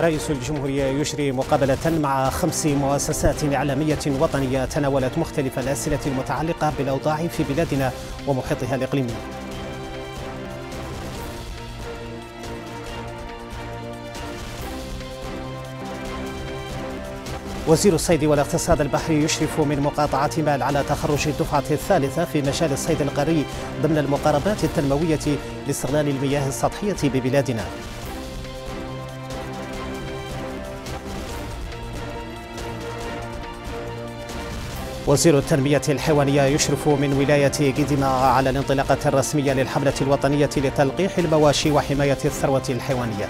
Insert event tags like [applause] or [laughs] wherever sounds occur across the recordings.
رئيس الجمهورية يجري مقابلة مع خمس مؤسسات إعلامية وطنية تناولت مختلف الأسئلة المتعلقة بالأوضاع في بلادنا ومحيطها الإقليمي. وزير الصيد والاقتصاد البحري يشرف من مقاطعة مال على تخرج الدفعة الثالثة في مجال الصيد القاري ضمن المقاربات التنموية لاستغلال المياه السطحية ببلادنا. وزير التنمية الحيوانية يشرف من ولاية قدما على الانطلاقة الرسمية للحملة الوطنية لتلقيح المواشي وحماية الثروة الحيوانية.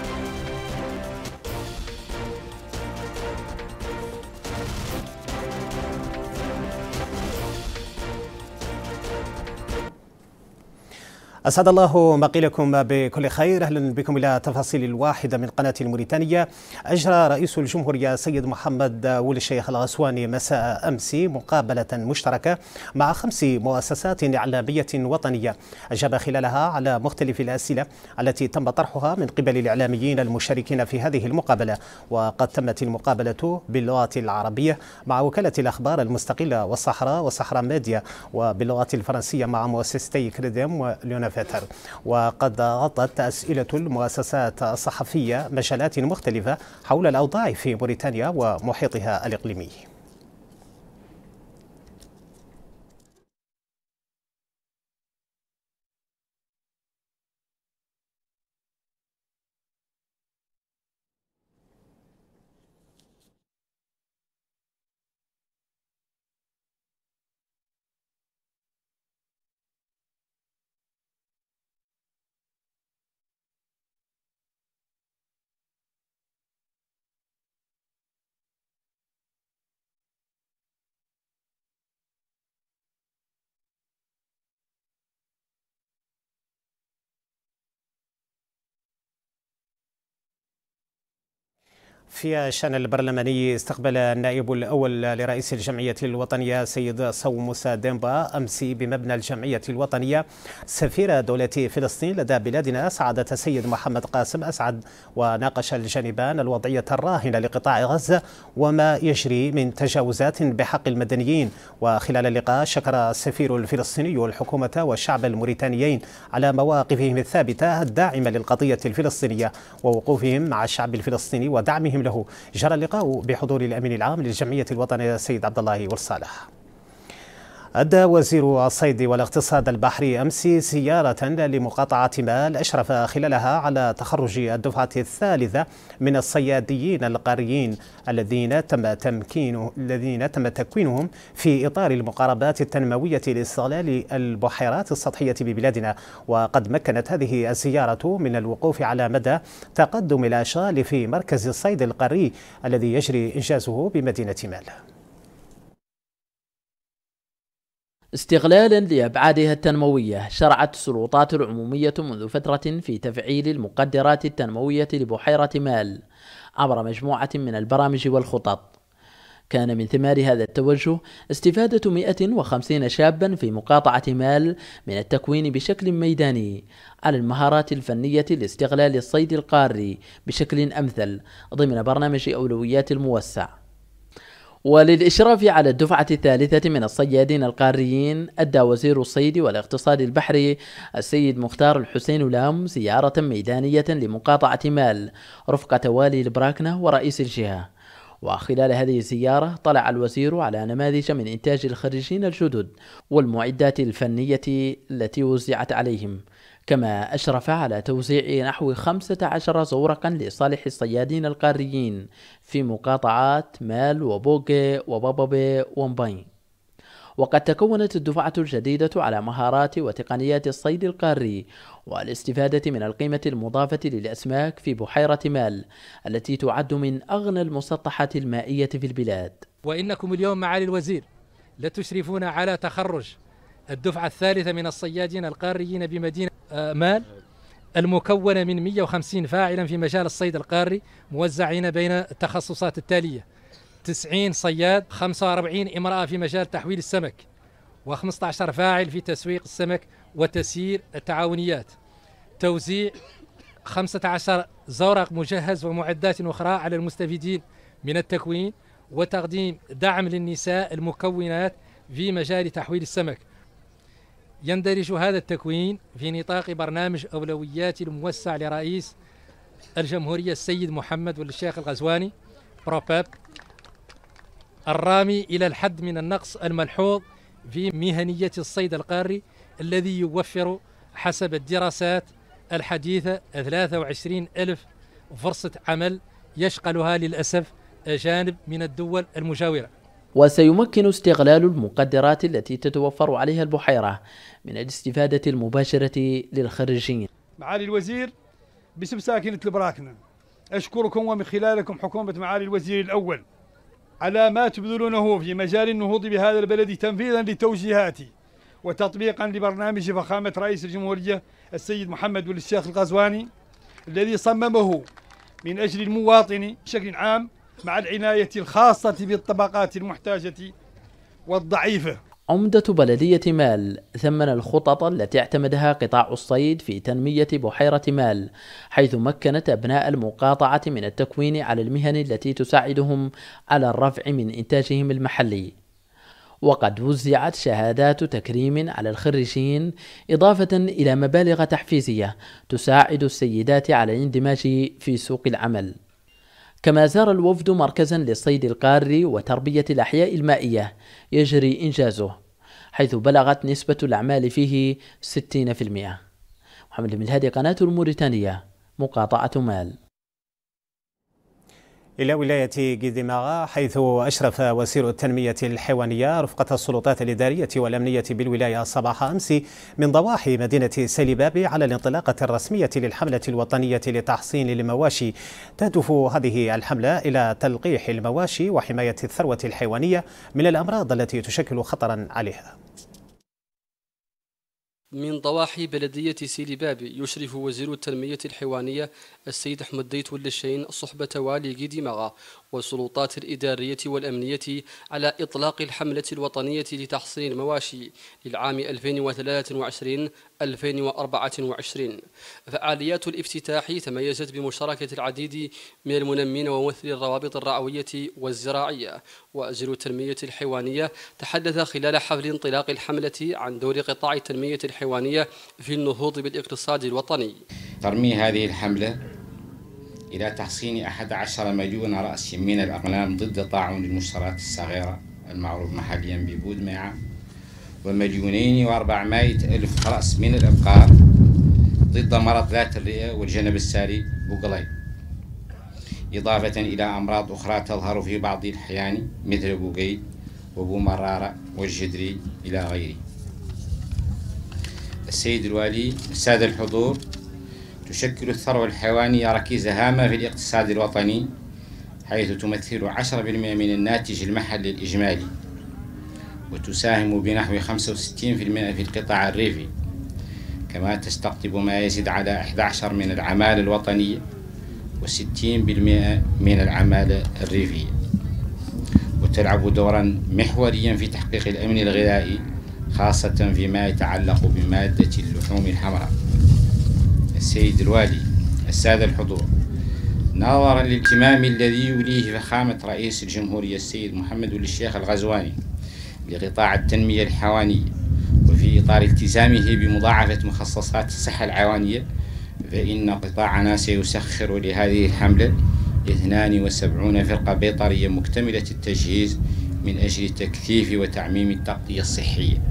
أسعد الله مقيلكم بكل خير. أهلا بكم إلى تفاصيل الواحدة من قناة الموريتانية. أجرى رئيس الجمهورية سيد محمد ولي الشيخ الغسواني مساء أمس مقابلة مشتركة مع خمس مؤسسات إعلامية وطنية أجاب خلالها على مختلف الأسئلة التي تم طرحها من قبل الإعلاميين المشاركين في هذه المقابلة. وقد تمت المقابلة باللغة العربية مع وكالة الأخبار المستقلة والصحراء والصحراء ميديا وباللغة الفرنسية مع مؤسستي كريديم وليونا فتر وقد غطت أسئلة المؤسسات الصحفية مجالات مختلفة حول الأوضاع في موريتانيا ومحيطها الإقليمي. في الشأن البرلماني استقبل النائب الأول لرئيس الجمعية الوطنية سيد صو موسى ديمبا أمس بمبنى الجمعية الوطنية سفير دولة فلسطين لدى بلادنا سعادة السيد محمد قاسم أسعد وناقش الجانبان الوضعية الراهنة لقطاع غزة وما يجري من تجاوزات بحق المدنيين. وخلال اللقاء شكر السفير الفلسطيني الحكومة والشعب الموريتانيين على مواقفهم الثابتة الداعمة للقضية الفلسطينية ووقوفهم مع الشعب الفلسطيني ودعمهم له جرى اللقاء بحضور الأمين العام للجمعية الوطنية السيد عبد الله والصالح. أدى وزير الصيد والاقتصاد البحري أمس زيارة لمقاطعة مال أشرف خلالها على تخرج الدفعة الثالثة من الصياديين القاريين الذين تم تمكين الذين تم تكوينهم في إطار المقاربات التنموية لاستغلال البحيرات السطحية ببلادنا. وقد مكنت هذه الزيارة من الوقوف على مدى تقدم الأشغال في مركز الصيد القاري الذي يجري إنجازه بمدينة مال. استغلالا لأبعادها التنموية شرعت السلطات العمومية منذ فترة في تفعيل المقدرات التنموية لبحيرة مال عبر مجموعة من البرامج والخطط. كان من ثمار هذا التوجه استفادة 150 شابا في مقاطعة مال من التكوين بشكل ميداني على المهارات الفنية لاستغلال الصيد القاري بشكل أمثل ضمن برنامج أولويات الموسع. وللإشراف على الدفعة الثالثة من الصيادين القاريين أدى وزير الصيد والاقتصاد البحري السيد مختار الحسين لام زيارة ميدانية لمقاطعة مال رفقة والي البراكنة ورئيس الجهة. وخلال هذه الزيارة طلع الوزير على نماذج من إنتاج الخريجين الجدد والمعدات الفنية التي وزعت عليهم. كما أشرف على توزيع نحو 15 زورقا لصالح الصيادين القاريين في مقاطعات مال وبوغي وبابابي ومباين. وقد تكونت الدفعة الجديدة على مهارات وتقنيات الصيد القاري والاستفادة من القيمة المضافة للأسماك في بحيرة مال التي تعد من أغنى المسطحات المائية في البلاد. وإنكم اليوم معالي الوزير لتشرفون على تخرج الدفعة الثالثة من الصيادين القاريين بمدينة مال المكونة من 150 فاعلا في مجال الصيد القاري موزعين بين التخصصات التالية. 90 صياد 45 امرأة في مجال تحويل السمك و15 فاعل في تسويق السمك وتسيير التعاونيات. توزيع 15 زورق مجهز ومعدات أخرى على المستفيدين من التكوين وتقديم دعم للنساء المكونات في مجال تحويل السمك. يندرج هذا التكوين في نطاق برنامج أولويات الموسع لرئيس الجمهورية السيد محمد والشيخ الغزواني بروباب الرامي إلى الحد من النقص الملحوظ في مهنية الصيد القاري الذي يوفر حسب الدراسات الحديثة 23 ألف فرصة عمل يشغلها للأسف أجانب من الدول المجاورة. وسيمكن استغلال المقدرات التي تتوفر عليها البحيرة من الاستفادة المباشرة للخريجين معالي الوزير باسم ساكنة البراكنة أشكركم ومن خلالكم حكومة معالي الوزير الأول على ما تبذلونه في مجال النهوض بهذا البلد تنفيذا للتوجيهات وتطبيقا لبرنامج فخامة رئيس الجمهورية السيد محمد بن الشيخ الذي صممه من أجل المواطن بشكل عام مع العناية الخاصة بالطبقات المحتاجة والضعيفة. عمدة بلدية مال ثمن الخطط التي اعتمدها قطاع الصيد في تنمية بحيرة مال حيث مكنت أبناء المقاطعة من التكوين على المهن التي تساعدهم على الرفع من إنتاجهم المحلي. وقد وزعت شهادات تكريم على الخريجين إضافة إلى مبالغ تحفيزية تساعد السيدات على الاندماج في سوق العمل. كما زار الوفد مركزا للصيد القاري وتربية الأحياء المائية يجري إنجازه حيث بلغت نسبة الأعمال فيه 60% محمد بن قناة الموريتانية مقاطعة مال. إلى ولاية جيديماغا حيث أشرف وزير التنمية الحيوانية رفقة السلطات الإدارية والأمنية بالولاية صباح أمس من ضواحي مدينة سيليبابي على الانطلاقة الرسمية للحملة الوطنية لتحصين المواشي. تهدف هذه الحملة إلى تلقيح المواشي وحماية الثروة الحيوانية من الأمراض التي تشكل خطرا عليها. من ضواحي بلدية سيلي بابي يشرف وزير التنمية الحيوانية السيد أحمد ديت ولشين صحبة والي جيديمغا والسلطات الإدارية والأمنية على إطلاق الحملة الوطنية لتحصين المواشي للعام 2023-2024 فعاليات الافتتاح تميزت بمشاركة العديد من المنمين وممثلي الروابط الرعوية والزراعية. وزير التنمية الحيوانية تحدث خلال حفل انطلاق الحملة عن دور قطاع التنمية الحيوانية في النهوض بالإقتصاد الوطني. ترمي هذه الحملة إلى تحصين 11 مليون رأس من الأغنام ضد طاعون المجترات الصغيرة المعروف محليا ببود ميعة ومليونين وأربعمائة ألف رأس من الأبقار ضد مرض ذات الرئة والجنب الساري بوغلاي. إضافة إلى أمراض أخرى تظهر في بعض الأحيان مثل بوغي وبو مرارة والجدري إلى غيره. السيد الوالي السادة الحضور تشكل الثروة الحيوانية ركيزة هامة في الاقتصاد الوطني حيث تمثل 10% من الناتج المحلي الإجمالي وتساهم بنحو 65% في القطاع الريفي كما تستقطب ما يزيد على 11 من العمالة الوطنية و60% من العمالة الريفية وتلعب دورا محوريا في تحقيق الأمن الغذائي خاصة فيما يتعلق بمادة اللحوم الحمراء. السيد الوالي السادة الحضور. نظرا للاهتمام الذي يوليه فخامة رئيس الجمهورية السيد محمد بن الشيخ الغزواني لقطاع التنمية الحيوانية وفي إطار التزامه بمضاعفة مخصصات الصحة الحيوانية فإن قطاعنا سيسخر لهذه الحملة 72 فرقة بيطرية مكتملة التجهيز من أجل تكثيف وتعميم التغطية الصحية.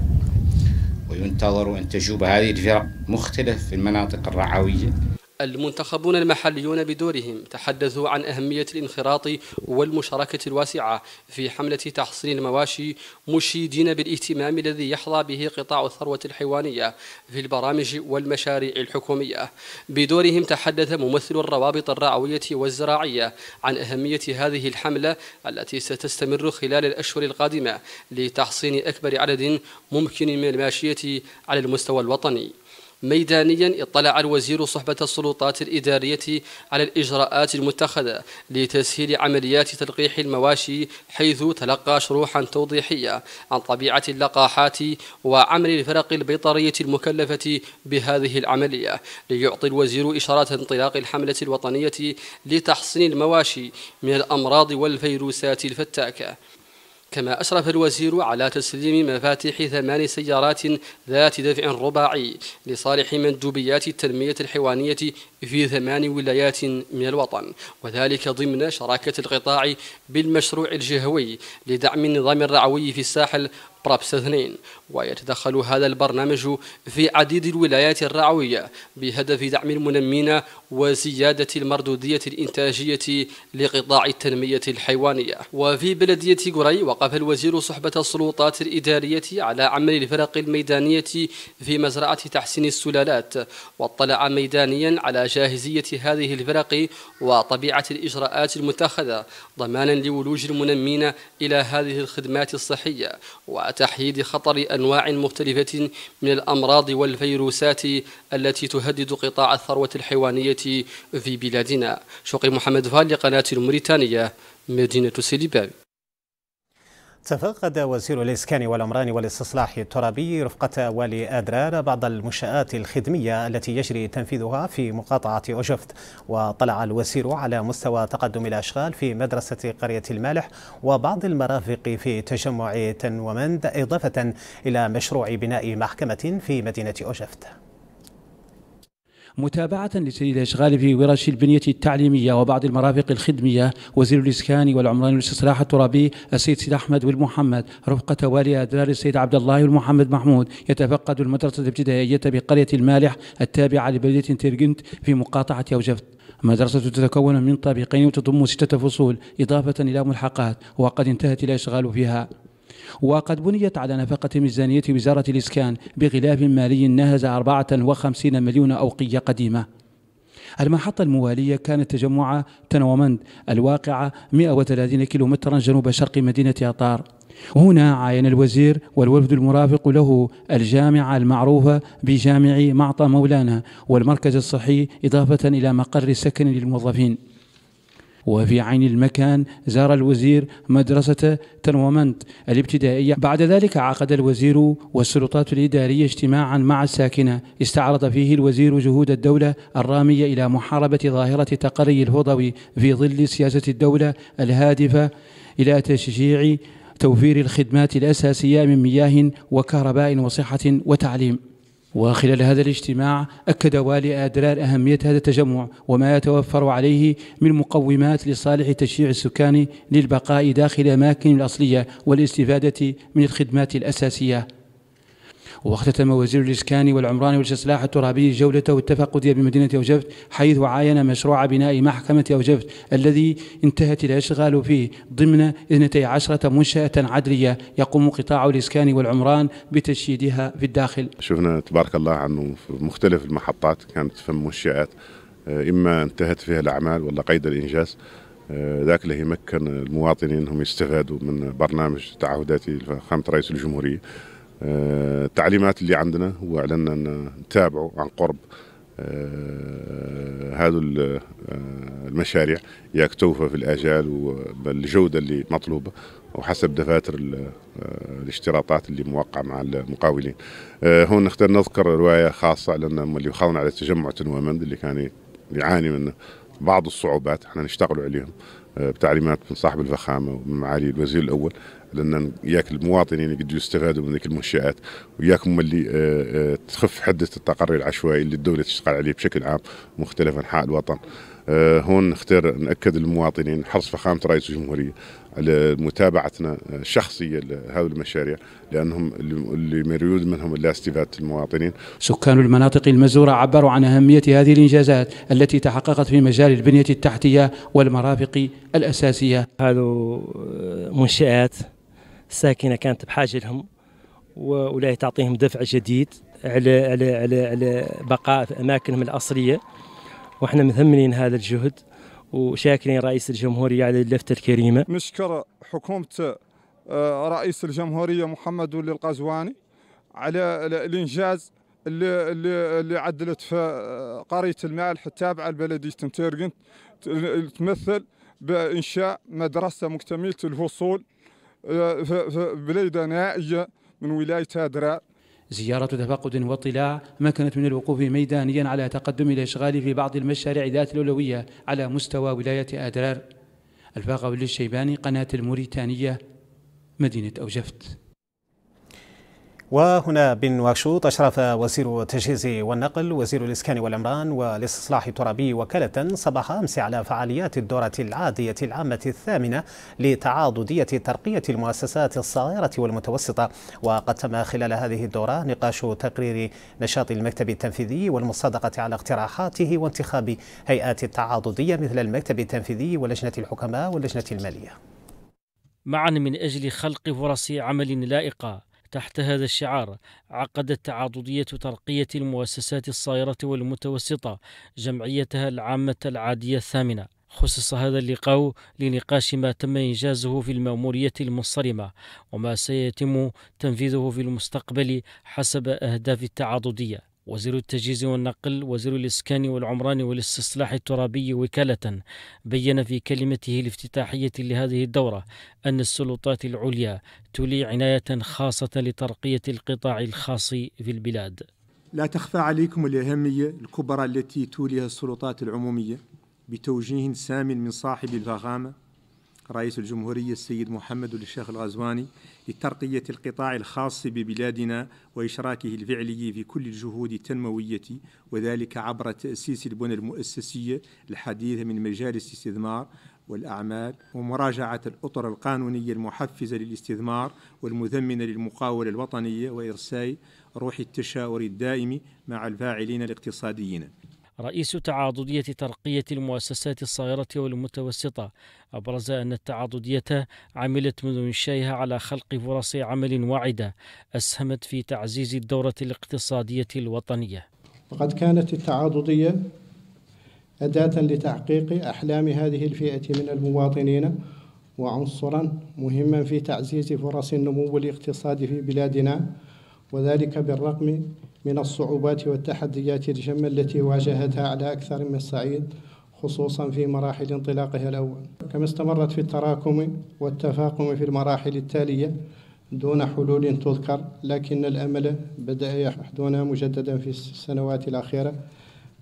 وينتظر أن تجوب هذه الفرق مختلف المناطق الرعوية. المنتخبون المحليون بدورهم تحدثوا عن أهمية الانخراط والمشاركة الواسعة في حملة تحصين المواشي مشيدين بالإهتمام الذي يحظى به قطاع الثروة الحيوانية في البرامج والمشاريع الحكومية. بدورهم تحدث ممثل الروابط الرعوية والزراعية عن أهمية هذه الحملة التي ستستمر خلال الأشهر القادمة لتحصين أكبر عدد ممكن من الماشية على المستوى الوطني. ميدانيا اطلع الوزير صحبة السلطات الإدارية على الإجراءات المتخذة لتسهيل عمليات تلقيح المواشي حيث تلقى شروحا توضيحية عن طبيعة اللقاحات وعمل الفرق البيطرية المكلفة بهذه العملية ليعطي الوزير إشارات انطلاق الحملة الوطنية لتحصين المواشي من الأمراض والفيروسات الفتاكة. كما أشرف الوزير على تسليم مفاتيح ثمان سيارات ذات دفع رباعي لصالح مندوبيات التنمية الحيوانية في ثمان ولايات من الوطن وذلك ضمن شراكة القطاع بالمشروع الجهوي لدعم النظام الرعوي في الساحل برابس اثنين. ويتدخل هذا البرنامج في عديد الولايات الرعوية بهدف دعم المنمين وزيادة المردودية الإنتاجية لقطاع التنمية الحيوانية. وفي بلدية قري وقف الوزير صحبة السلطات الإدارية على عمل الفرق الميدانية في مزرعة تحسين السلالات واطلع ميدانيا على جاهزية هذه الفرق وطبيعة الإجراءات المتخذة ضمانا لولوج المنمين إلى هذه الخدمات الصحية. وتحييد خطر أنواع مختلفة من الأمراض والفيروسات التي تهدد قطاع الثروة الحيوانية في بلادنا. شوقي محمد فال لقناة الموريتانية مدينة سيليبابي تفقد وزير الإسكان والعمران والاستصلاح الترابي رفقة والي أدرار بعض المنشآت الخدمية التي يجري تنفيذها في مقاطعة أوجفت. وطلع الوزير على مستوى تقدم الأشغال في مدرسة قرية المالح وبعض المرافق في تجمع تنومند إضافة إلى مشروع بناء محكمة في مدينة أوجفت. متابعة لسير الأشغال في ورش البنية التعليمية وبعض المرافق الخدمية وزير الإسكان والعمران والاستصلاح الترابي السيد سيد أحمد والمحمد رفقة والي أدرار السيد عبد الله والمحمد محمود. يتفقد المدرسة الابتدائية بقرية المالح التابعة لبلدية ترجنت في مقاطعة أوجفت. المدرسة تتكون من طابقين وتضم ستة فصول إضافة إلى ملحقات وقد انتهت الأشغال فيها. وقد بنيت على نفقة ميزانية وزارة الإسكان بغلاف مالي ناهز 54 مليون أوقية قديمة. المحطة الموالية كانت تجمع تنومند الواقعة 130 كيلومترا جنوب شرق مدينة أطار هنا عاين الوزير والوفد المرافق له الجامعة المعروفة بجامع معطى مولانا والمركز الصحي إضافة إلى مقر السكن للموظفين. وفي عين المكان زار الوزير مدرسة تنومنت الابتدائية. بعد ذلك عقد الوزير والسلطات الإدارية اجتماعا مع الساكنة. استعرض فيه الوزير جهود الدولة الرامية إلى محاربة ظاهرة تقري الفضوي في ظل سياسة الدولة الهادفة إلى تشجيع توفير الخدمات الأساسية من مياه وكهرباء وصحة وتعليم. وخلال هذا الاجتماع أكد والي أدرار أهمية هذا التجمع وما يتوفر عليه من مقومات لصالح تشجيع السكان للبقاء داخل الأماكن الأصلية والاستفادة من الخدمات الأساسية. واختتم وزير الإسكان والعمران والإصلاح الترابي جولته التفقدية بمدينة أوجفت حيث عاين مشروع بناء محكمة أوجفت الذي انتهت الأشغال فيه ضمن 12 منشأة عدلية يقوم قطاع الإسكان والعمران بتشييدها في الداخل. شفنا تبارك الله عنه في مختلف المحطات كانت في منشآت إما انتهت فيها الأعمال ولا قيد الإنجاز ذاك اللي يمكن المواطنين انهم يستفادوا من برنامج تعهداتي لفخامة رئيس الجمهورية. التعليمات اللي عندنا هو اعلنا نتابعه عن قرب. هذه المشاريع ياك توفى في الآجال وبالجوده اللي مطلوبة وحسب دفاتر الاشتراطات اللي موقعة مع المقاولين. هون نختار نذكر رواية خاصة لأن اللي يخاون على تجمع تنومند اللي كان يعاني من بعض الصعوبات. إحنا نشتغلوا عليهم بتعليمات من صاحب الفخامة ومن معالي الوزير الأول. لأن اياك المواطنين يقدروا يستفادوا من ذيك المنشآت وياكم اللي تخف حدة التقري العشوائي اللي الدولة تشتغل عليه بشكل عام مختلف انحاء الوطن. هون نختار نأكد للمواطنين حرص فخامة رئيس الجمهورية على متابعتنا الشخصية لهذه المشاريع لأنهم اللي يريد منهم لا استفادة المواطنين. سكان المناطق المزورة عبروا عن أهمية هذه الإنجازات التي تحققت في مجال البنية التحتية والمرافق الأساسية. هذو منشآت الساكنه كانت بحاجه لهم وولايه تعطيهم دفع جديد على على على على بقاء في أماكنهم الأصلية وإحنا مثمنين هذا الجهد وشاكرين رئيس الجمهورية على اللفته الكريمة. نشكر حكومة رئيس الجمهورية محمد ولي القزواني على الإنجاز اللي اللي اللي عدلت في قرية المالح التابعه لبلديه تمتيرقن تمثل بإنشاء مدرسة مكتملة الفصول نائية من ولاية هادراء زيارة تفقد واطلاع مكنت من الوقوف ميدانيا على تقدم الإشغال في بعض المشاريع ذات الأولوية على مستوى ولاية أدرار. الفاقة للشيباني قناة الموريتانية مدينة أوجفت. وهنا بنواكشوط أشرف وزير التجهيز والنقل وزير الإسكان والعمران والاستصلاح الترابي وكالة صباح أمس على فعاليات الدورة العادية العامة الثامنة لتعاضدية ترقية المؤسسات الصغيرة والمتوسطة. وقد تم خلال هذه الدورة نقاش تقرير نشاط المكتب التنفيذي والمصادقة على اقتراحاته وانتخاب هيئات التعاضدية مثل المكتب التنفيذي ولجنة الحكماء واللجنة المالية. معا من أجل خلق فرص عمل لائقة. تحت هذا الشعار عقدت تعاضدية ترقية المؤسسات الصغيرة والمتوسطة جمعيتها العامة العادية الثامنة. خصص هذا اللقاء لنقاش ما تم إنجازه في المأمورية المنصرمة وما سيتم تنفيذه في المستقبل حسب أهداف التعاضدية. وزير التجهيز والنقل وزير الإسكان والعمران والاستصلاح الترابي وكالة بين في كلمته الافتتاحية لهذه الدورة أن السلطات العليا تولي عناية خاصة لترقية القطاع الخاص في البلاد. لا تخفى عليكم الأهمية الكبرى التي توليها السلطات العمومية بتوجيه سام من صاحب الفخامة رئيس الجمهورية السيد محمد الشيخ الغزواني لترقية القطاع الخاص ببلادنا وإشراكه الفعلي في كل الجهود التنموية وذلك عبر تأسيس البنى المؤسسية الحديثة من مجالس الاستثمار والأعمال ومراجعة الأطر القانونية المحفزة للاستثمار والمذمنة للمقاولة الوطنية وإرساء روح التشاور الدائم مع الفاعلين الاقتصاديين. رئيس تعاضدية ترقية المؤسسات الصغيرة والمتوسطة أبرز أن التعاضدية عملت منذ إنشائها على خلق فرص عمل واعدة أسهمت في تعزيز الدورة الاقتصادية الوطنية. وقد كانت التعاضدية أداة لتحقيق أحلام هذه الفئة من المواطنين وعنصرا مهما في تعزيز فرص النمو الاقتصادي في بلادنا وذلك بالرغم من الصعوبات والتحديات الجمة التي واجهتها على أكثر من صعيد خصوصا في مراحل انطلاقها الأول. كما استمرت في التراكم والتفاقم في المراحل التالية دون حلول تذكر لكن الأمل بدأ يحدنا مجددا في السنوات الأخيرة.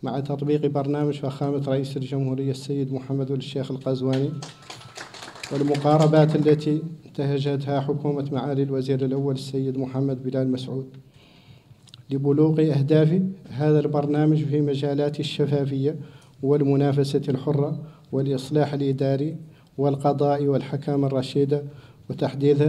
مع تطبيق برنامج فخامة رئيس الجمهورية السيد محمد الشيخ القزواني والمقاربات التي انتهجتها حكومة معالي الوزير الأول السيد محمد بلال مسعود. لبلوغ أهداف هذا البرنامج في مجالات الشفافية والمنافسة الحرة والإصلاح الإداري والقضاء والحكام الرشيدة وتحديث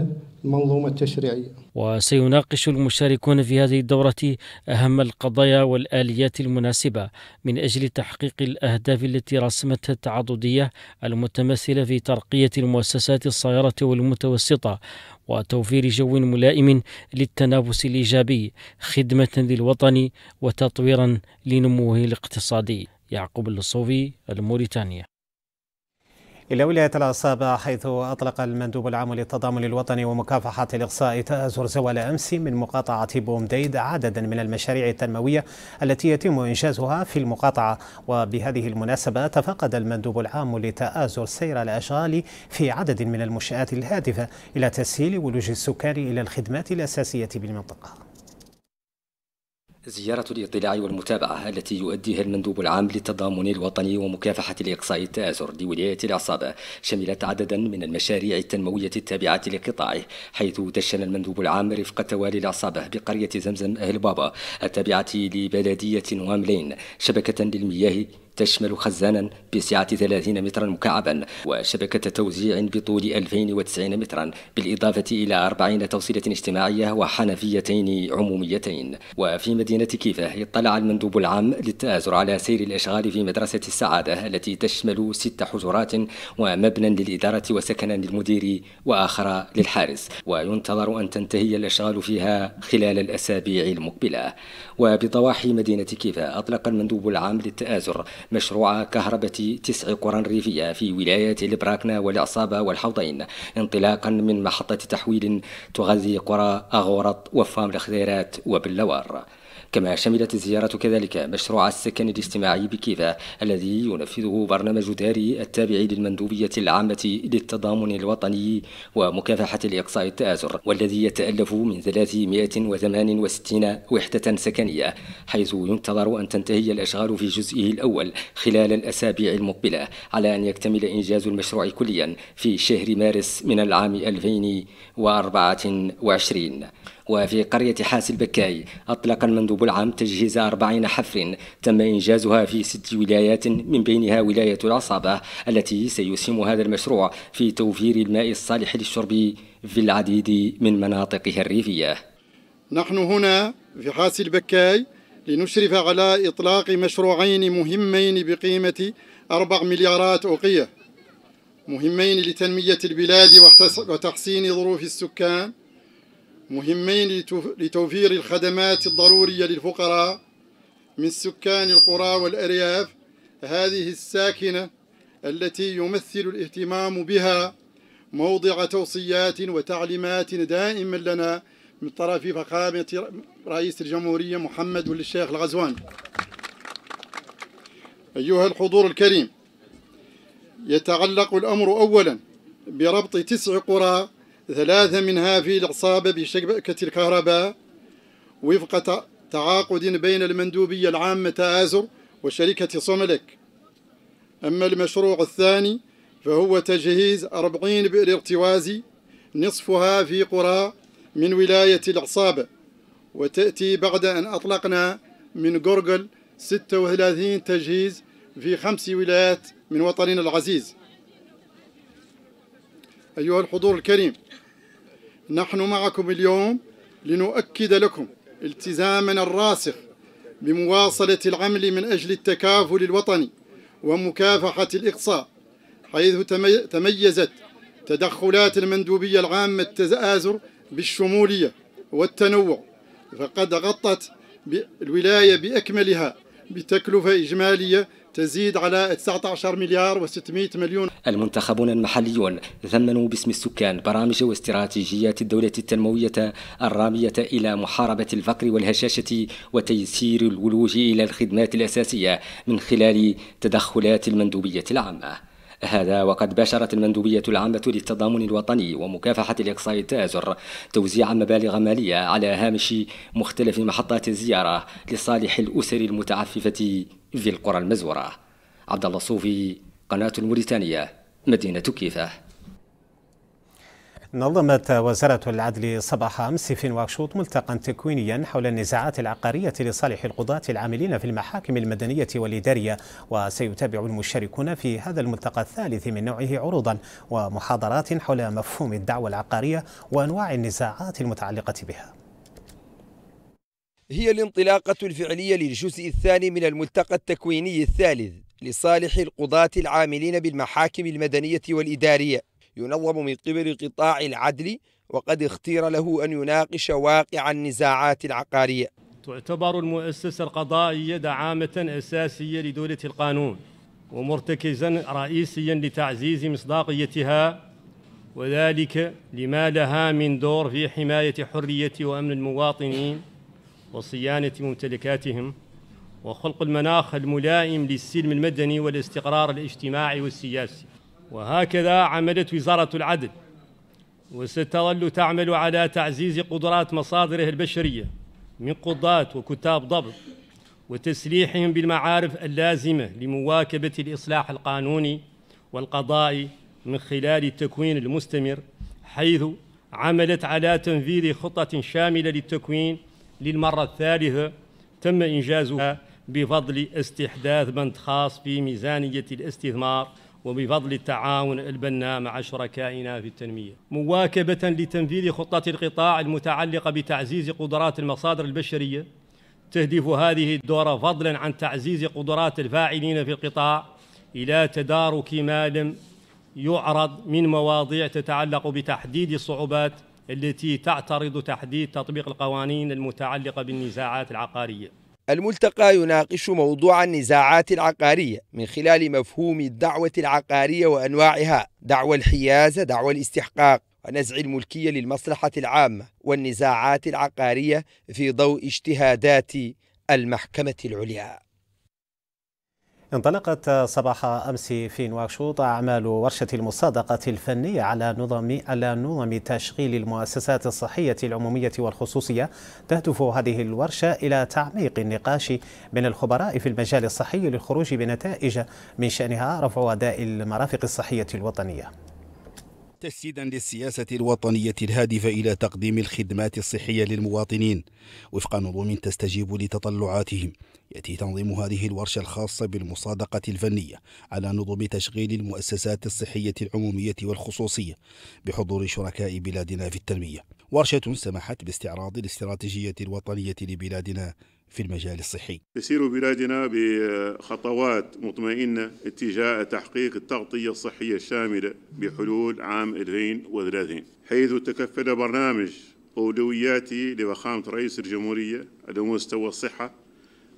المنظومة التشريعية. وسيناقش المشاركون في هذه الدورة أهم القضايا والآليات المناسبة من أجل تحقيق الأهداف التي رسمتها التعاضدية المتمثلة في ترقية المؤسسات الصغيرة والمتوسطة وتوفير جو ملائم للتنافس الإيجابي خدمة للوطن وتطويرا لنموه الاقتصادي. يعقوب اللصوفي الموريتانيا إلى ولاية العصابة حيث أطلق المندوب العام للتضامن الوطني ومكافحة الإقصاء تآزر زوال أمس من مقاطعة بومديد عددا من المشاريع التنموية التي يتم إنجازها في المقاطعة. وبهذه المناسبة تفقد المندوب العام لتآزر سير الأشغال في عدد من المنشآت الهادفة إلى تسهيل ولوج السكان إلى الخدمات الأساسية بالمنطقة. زيارة الاطلاع والمتابعة التي يؤديها المندوب العام للتضامن الوطني ومكافحة الإقصاء التآزر لولاية العصابة شملت عددا من المشاريع التنموية التابعة لقطاعه حيث دشن المندوب العام رفقة والي العصابة بقرية زمزم أهل بابا التابعة لبلدية واملين شبكة للمياه تشمل خزانا بسعة 30 مترا مكعبا وشبكة توزيع بطول 2090 مترا بالإضافة إلى 40 توصيلة اجتماعية وحنفيتين عموميتين. وفي مدينة كيفة اطلع المندوب العام للتآزر على سير الأشغال في مدرسة السعادة التي تشمل ست حجرات ومبنى للإدارة وسكنا للمدير وآخر للحارس. وينتظر أن تنتهي الأشغال فيها خلال الأسابيع المقبلة. وبضواحي مدينة كيفة أطلق المندوب العام للتآزر مشروع كهربة تسع قرى ريفية في ولايات البراكنة والعصابة والحوضين انطلاقا من محطة تحويل تغذي قرى أغورط وفام الخضيرات وباللوار. كما شملت الزيارة كذلك مشروع السكن الاجتماعي بكيفا الذي ينفذه برنامج داري التابع للمندوبية العامة للتضامن الوطني ومكافحة الإقصاء التآزر والذي يتألف من 368 وحدة سكنية حيث ينتظر أن تنتهي الأشغال في جزئه الأول خلال الأسابيع المقبلة على أن يكتمل إنجاز المشروع كليا في شهر مارس من العام 2024 وفي قرية حاس البكاي أطلق المندوب العام تجهيز أربعين حفر تم إنجازها في ست ولايات من بينها ولاية العصابة التي سيسهم هذا المشروع في توفير الماء الصالح للشرب في العديد من مناطقها الريفية. نحن هنا في حاس البكاي لنشرف على إطلاق مشروعين مهمين بقيمة أربع مليارات أوقية. مهمين لتنمية البلاد وتحسين ظروف السكان. مهمين لتوفير الخدمات الضرورية للفقراء من سكان القرى والأرياف هذه الساكنة التي يمثل الاهتمام بها موضع توصيات وتعليمات دائما لنا من طرف فخامة رئيس الجمهورية محمد ولي الشيخ الغزوان. أيها الحضور الكريم يتعلق الأمر أولا بربط تسع قرى ثلاثة منها في العصابة بشبكة الكهرباء وفق تعاقد بين المندوبية العامة تآزر وشركة صملك أما المشروع الثاني فهو تجهيز أربعين بئر ارتوازي نصفها في قرى من ولاية العصابة وتأتي بعد أن أطلقنا من قرقل 36 تجهيز في خمس ولايات من وطننا العزيز. أيها الحضور الكريم. نحن معكم اليوم لنؤكد لكم التزامنا الراسخ بمواصلة العمل من أجل التكافل الوطني ومكافحة الإقصاء حيث تميزت تدخلات المندوبية العامة التآزر بالشمولية والتنوع فقد غطت الولاية بأكملها بتكلفة إجمالية تزيد على 19 مليار و600 مليون. المنتخبون المحليون ثمنوا باسم السكان برامج واستراتيجيات الدولة التنموية الرامية إلى محاربة الفقر والهشاشة وتيسير الولوج إلى الخدمات الأساسية من خلال تدخلات المندوبية العامة. هذا وقد باشرت المندوبية العامة للتضامن الوطني ومكافحة الإقصاء التآزر توزيع مبالغ مالية على هامش مختلف محطات الزيارة لصالح الأسر المتعففة في القرى المزورة. عبد الله صوفي قناة الموريتانية مدينة كيفة. نظمت وزارة العدل صباح أمس في نواكشوط ملتقى تكوينيا حول النزاعات العقارية لصالح القضاة العاملين في المحاكم المدنية والإدارية وسيتابع المشاركون في هذا الملتقى الثالث من نوعه عروضا ومحاضرات حول مفهوم الدعوة العقارية وأنواع النزاعات المتعلقة بها. هي الانطلاقة الفعلية للجزء الثاني من الملتقى التكويني الثالث لصالح القضاة العاملين بالمحاكم المدنية والإدارية. ينظم من قبل قطاع العدل وقد اختير له أن يناقش واقع النزاعات العقارية. تعتبر المؤسسة القضائية دعامة أساسية لدولة القانون ومرتكزا رئيسيا لتعزيز مصداقيتها وذلك لما لها من دور في حماية حرية وأمن المواطنين وصيانة ممتلكاتهم وخلق المناخ الملائم للسلم المدني والاستقرار الاجتماعي والسياسي. وهكذا عملت وزارة العدل وستظل تعمل على تعزيز قدرات مصادره البشرية من قضاة وكتاب ضبط وتسليحهم بالمعارف اللازمة لمواكبة الإصلاح القانوني والقضائي من خلال التكوين المستمر حيث عملت على تنفيذ خطة شاملة للتكوين للمرة الثالثة. تم إنجازها بفضل استحداث بند خاص في ميزانية الاستثمار وبفضل التعاون البناء مع شركائنا في التنمية. مواكبة لتنفيذ خطة القطاع المتعلقة بتعزيز قدرات المصادر البشرية تهدف هذه الدورة فضلا عن تعزيز قدرات الفاعلين في القطاع إلى تدارك ما لم يعرض من مواضيع تتعلق بتحديد الصعوبات التي تعترض تحديد تطبيق القوانين المتعلقة بالنزاعات العقارية. الملتقى يناقش موضوع النزاعات العقارية من خلال مفهوم الدعوة العقارية وأنواعها دعوى الحيازة دعوى الاستحقاق ونزع الملكية للمصلحة العامة والنزاعات العقارية في ضوء اجتهادات المحكمة العليا. انطلقت صباح أمس في نواكشوط أعمال ورشة المصادقة الفنية على نظم على نظم تشغيل المؤسسات الصحية العمومية والخصوصية تهدف هذه الورشة إلى تعميق النقاش بين الخبراء في المجال الصحي للخروج بنتائج من شأنها رفع أداء المرافق الصحية الوطنية. تجسيدا للسياسة الوطنية الهادفة إلى تقديم الخدمات الصحية للمواطنين. وفق نظم تستجيب لتطلعاتهم يأتي تنظيم هذه الورشة الخاصة بالمصادقة الفنية على نظم تشغيل المؤسسات الصحية العمومية والخصوصية بحضور شركاء بلادنا في التنمية. ورشة سمحت باستعراض الاستراتيجية الوطنية لبلادنا في المجال الصحي. تسير بلادنا بخطوات مطمئنة اتجاه تحقيق التغطية الصحية الشاملة بحلول عام 2030 حيث تكفل برنامج أولوياتي لفخامة رئيس الجمهورية على مستوى الصحة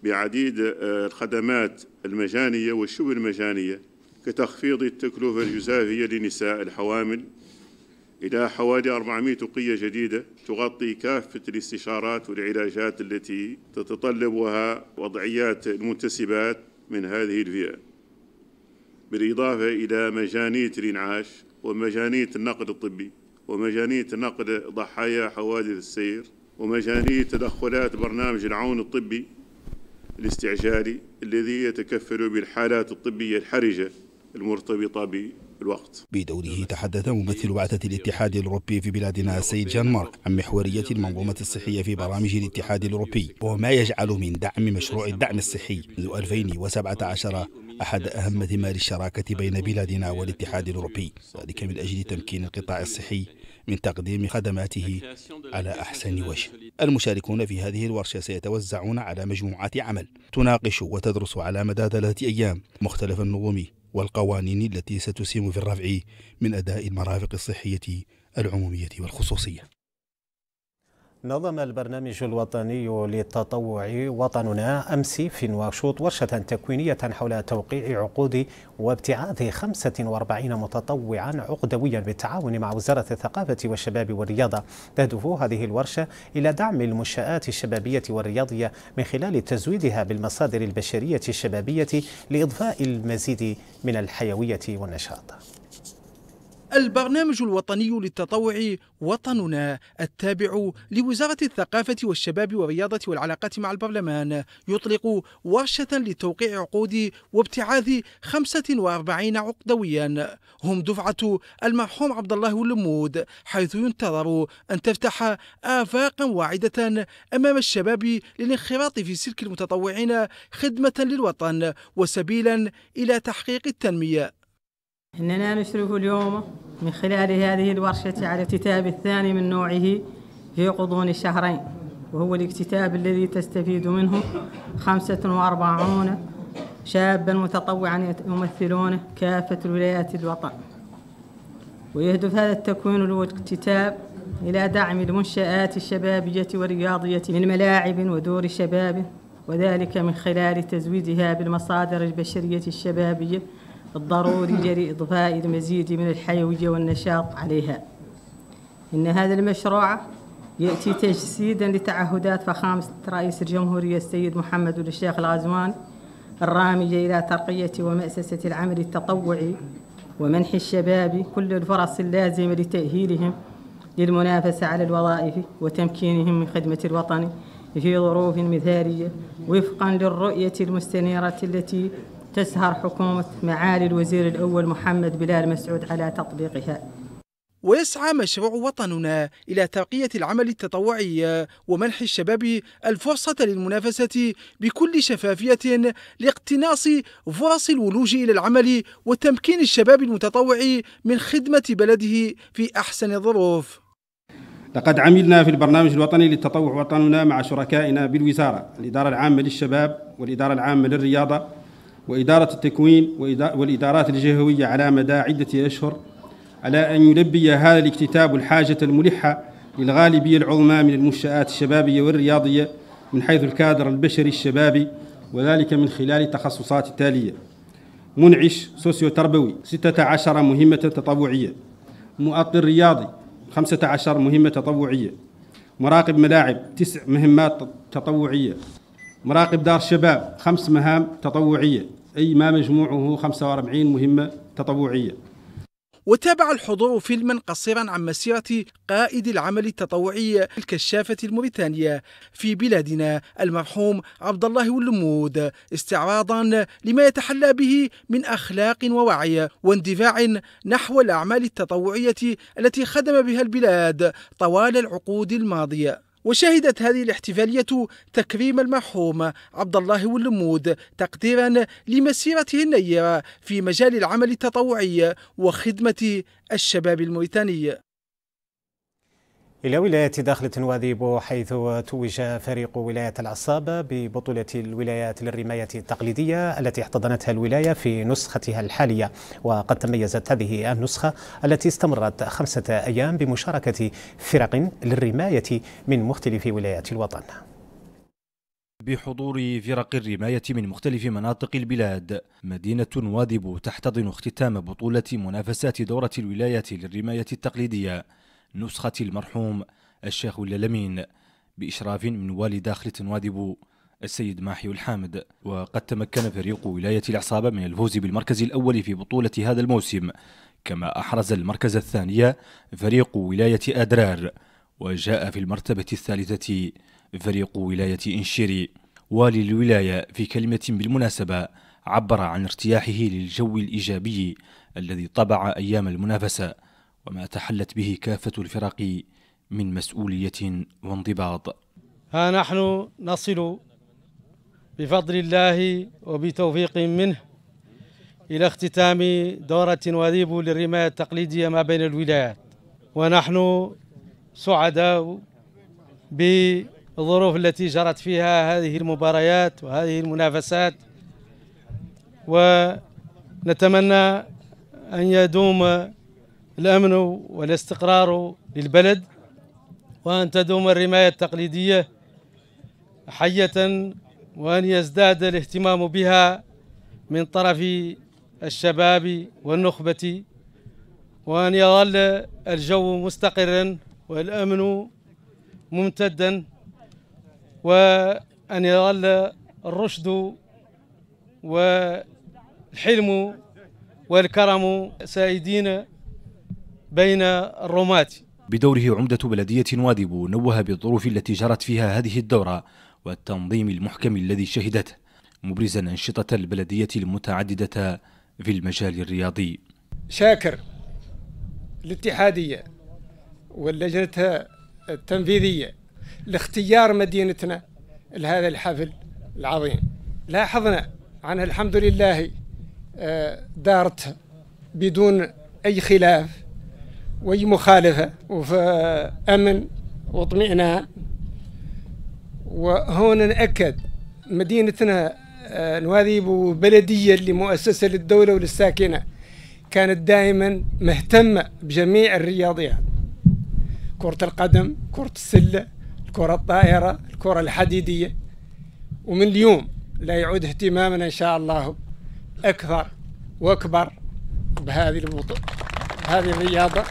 بعديد الخدمات المجانية والشبه المجانية كتخفيض التكلفة الجزافية لنساء الحوامل إلى حوالي 400 وقية جديدة تغطي كافة الاستشارات والعلاجات التي تتطلبها وضعيات المنتسبات من هذه الفئة بالإضافة إلى مجانية الإنعاش ومجانية النقل الطبي ومجانية نقل ضحايا حوادث السير ومجانية تدخلات برنامج العون الطبي الاستعجالي الذي يتكفل بالحالات الطبية الحرجة المرتبطة بالوقت. بدوره تحدث ممثل بعثة الاتحاد الأوروبي في بلادنا السيد جان مارك عن محورية المنظومة الصحية في برامج الاتحاد الأوروبي وما يجعل من دعم مشروع الدعم الصحي منذ 2017 أحد أهم ثمار الشراكة بين بلادنا والاتحاد الأوروبي ذلك من أجل تمكين القطاع الصحي من تقديم خدماته على أحسن وجه. المشاركون في هذه الورشة سيتوزعون على مجموعات عمل تناقش وتدرس على مدى ثلاثة أيام مختلف النظم والقوانين التي ستسهم في الرفع من أداء المرافق الصحية العمومية والخصوصية. نظم البرنامج الوطني للتطوع وطننا أمس في نواكشوط ورشة تكوينية حول توقيع عقود وابتعاث 45 متطوعا عقدويا بالتعاون مع وزارة الثقافة والشباب والرياضة. تهدف هذه الورشة إلى دعم المنشآت الشبابية والرياضية من خلال تزويدها بالمصادر البشرية الشبابية لإضفاء المزيد من الحيوية والنشاط. البرنامج الوطني للتطوع وطننا التابع لوزارة الثقافة والشباب والرياضة والعلاقات مع البرلمان. يطلق ورشة لتوقيع عقود وابتعاث 45 عقدويا. هم دفعة المرحوم عبد الله واللمود حيث ينتظر أن تفتح آفاقا واعدة أمام الشباب للانخراط في سلك المتطوعين خدمة للوطن وسبيلا إلى تحقيق التنمية. إننا نشرف اليوم من خلال هذه الورشة على الاكتتاب الثاني من نوعه في غضون شهرين وهو الاكتتاب الذي تستفيد منه 45 شابا متطوعا يمثلون كافة ولايات الوطن. ويهدف هذا التكوين والاكتتاب إلى دعم المنشآت الشبابية والرياضية من ملاعب ودور شباب وذلك من خلال تزويدها بالمصادر البشرية الشبابية الضروري [laughs] لإضفاء المزيد من الحيوية والنشاط عليها. إن هذا المشروع يأتي تجسيدا لتعهدات فخامة رئيس الجمهورية السيد محمد الشيخ الغزوان الرامية إلى ترقية ومأسسة العمل التطوعي ومنح الشباب كل الفرص اللازمة لتأهيلهم للمنافسة على الوظائف وتمكينهم من خدمة الوطن في ظروف مثالية وفقا للرؤية المستنيرة التي تسهر حكومة معالي الوزير الأول محمد بلال مسعود على تطبيقها. ويسعى مشروع وطننا إلى ترقية العمل التطوعي ومنح الشباب الفرصة للمنافسة بكل شفافية لاقتناص فرص الولوج إلى العمل وتمكين الشباب المتطوع من خدمة بلده في أحسن الظروف. لقد عملنا في البرنامج الوطني للتطوع وطننا مع شركائنا بالوزارة الإدارة العامة للشباب والإدارة العامة للرياضة وإدارة التكوين والإدارات الجهوية على مدى عدة أشهر على أن يلبي هذا الاكتتاب الحاجة الملحة للغالبية العظمى من المنشآت الشبابية والرياضية من حيث الكادر البشري الشبابي وذلك من خلال التخصصات التالية. منعش سوسيو تربوي 16 مهمة تطوعية. مؤطر رياضي 15 مهمة تطوعية. مراقب ملاعب تسع مهمات تطوعية. مراقب دار شباب خمس مهام تطوعية. أي ما مجموعه 45 مهمة تطوعية. وتابع الحضور فيلما قصيرا عن مسيرة قائد العمل التطوعي الكشافة الموريتانية في بلادنا المرحوم عبد الله واللمود استعراضا لما يتحلى به من أخلاق ووعي واندفاع نحو الأعمال التطوعية التي خدم بها البلاد طوال العقود الماضية. وشهدت هذه الاحتفالية تكريم المرحوم عبد الله واللمود تقديرا لمسيرته النيرة في مجال العمل التطوعي وخدمة الشباب الموريتاني. إلى ولاية داخل تنواذيب حيث توج فريق ولاية العصابة ببطولة الولايات للرماية التقليدية التي احتضنتها الولاية في نسختها الحالية. وقد تميزت هذه النسخة التي استمرت خمسة أيام بمشاركة فرق للرماية من مختلف ولايات الوطن. بحضور فرق الرماية من مختلف مناطق البلاد مدينة واذب تحتضن اختتام بطولة منافسات دورة الولايات للرماية التقليدية. نسخة المرحوم الشيخ اللمين بإشراف من والي داخل تنوادب السيد ماحي الحامد. وقد تمكن فريق ولاية العصابة من الفوز بالمركز الأول في بطولة هذا الموسم كما أحرز المركز الثاني فريق ولاية أدرار وجاء في المرتبة الثالثة فريق ولاية إنشيري. والي الولاية في كلمة بالمناسبة عبر عن ارتياحه للجو الإيجابي الذي طبع أيام المنافسة. وما تحلت به كافة الفرق من مسؤولية وانضباط. ها نحن نصل بفضل الله وبتوفيق منه إلى اختتام دورة وذيب للرماية التقليدية ما بين الولايات. ونحن سعداء بالظروف التي جرت فيها هذه المباريات وهذه المنافسات. ونتمنى أن يدوم الأمن والاستقرار للبلد وأن تدوم الرماية التقليدية حية وأن يزداد الاهتمام بها من طرف الشباب والنخبة وأن يظل الجو مستقرا والأمن ممتدا وأن يظل الرشد والحلم والكرم سائدين بين الرماة. بدوره عمدة بلدية وادب نوه بالظروف التي جرت فيها هذه الدورة والتنظيم المحكم الذي شهدته مبرزا أنشطة البلدية المتعددة في المجال الرياضي. شاكر الاتحادية واللجنة التنفيذية لاختيار مدينتنا لهذا الحفل العظيم. لاحظنا عن الحمد لله آه، دارت بدون أي خلاف واي مخالفه وفي امن واطمئنان وهون نأكد مدينتنا آه، نواذيب بلدية اللي مؤسسة للدولة وللساكنة كانت دائما مهتمة بجميع الرياضيات. كرة القدم كرة السلة الكرة الطائرة الكرة الحديدية. ومن اليوم لا يعود اهتمامنا إن شاء الله أكثر وأكبر بهذه البطولة. هذه الرياضة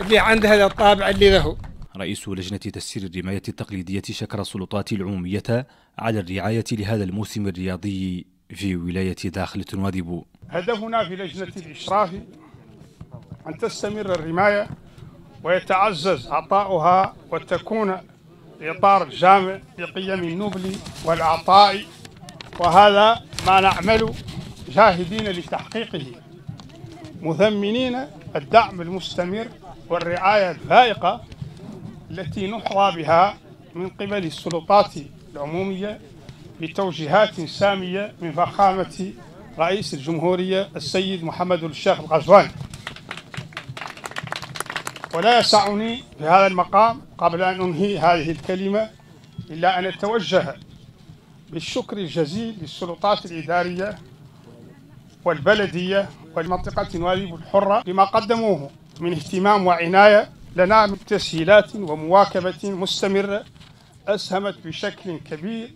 اللي عنده هذا الطابع اللي له. رئيس لجنة تسيير الرماية التقليدية شكر السلطات العمومية على الرعاية لهذا الموسم الرياضي في ولاية داخل تنوادبو هدفنا في لجنة الإشراف أن تستمر الرماية ويتعزز عطاؤها وتكون إطار جامع لقيم النبل والعطاء وهذا ما نعمل جاهدين لتحقيقه. مثمنين الدعم المستمر والرعاية الفائقة التي نحظى بها من قبل السلطات العمومية بتوجيهات سامية من فخامة رئيس الجمهورية السيد محمد الشيخ الغزواني ولا يسعني في هذا المقام قبل أن أنهي هذه الكلمة إلا أن أتوجه بالشكر الجزيل للسلطات الإدارية والبلدية والمنطقة نواديب الحرة لما قدموه من اهتمام وعناية لنا من تسهيلات ومواكبة مستمرة أسهمت بشكل كبير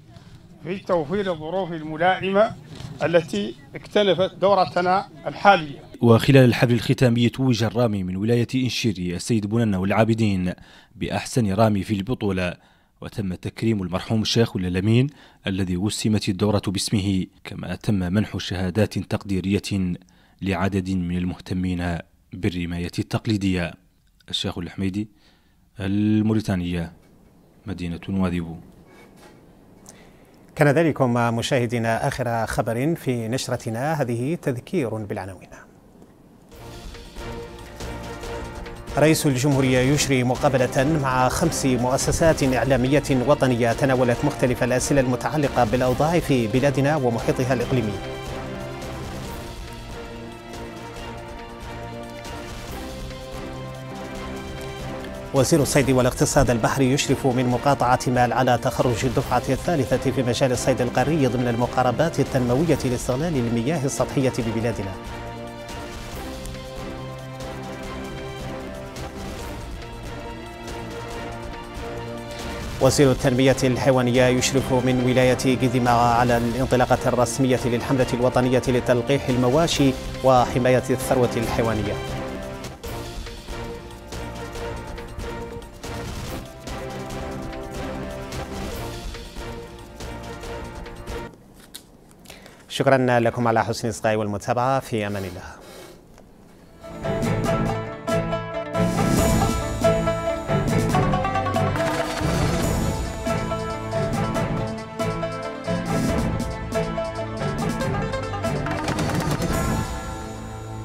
في توفير الظروف الملائمة التي اكتنفت دورتنا الحالية. وخلال الحفل الختامي توج الرامي من ولاية إنشيري السيد بننا والعابدين بأحسن رامي في البطولة وتم تكريم المرحوم الشيخ الألمين الذي وسمت الدورة باسمه كما تم منح شهادات تقديرية لعدد من المهتمين بالرماية التقليدية. الشيخ الحميدي الموريتانية مدينة واذب كان ذلكم مشاهدينا آخر خبر في نشرتنا. هذه تذكير بالعناوين. رئيس الجمهورية يجري مقابلة مع خمس مؤسسات إعلامية وطنية تناولت مختلف الأسئلة المتعلقة بالأوضاع في بلادنا ومحيطها الإقليمي. وزير الصيد والاقتصاد البحري يشرف من مقاطعة مال على تخرج الدفعة الثالثة في مجال الصيد القاري ضمن المقاربات التنموية لاستغلال المياه السطحية ببلادنا. وزير التنمية الحيوانية يشرف من ولاية قدماء على الانطلاقة الرسمية للحملة الوطنية لتلقيح المواشي وحماية الثروة الحيوانية. شكرا لكم على حسن الإصغاء والمتابعة في أمان الله.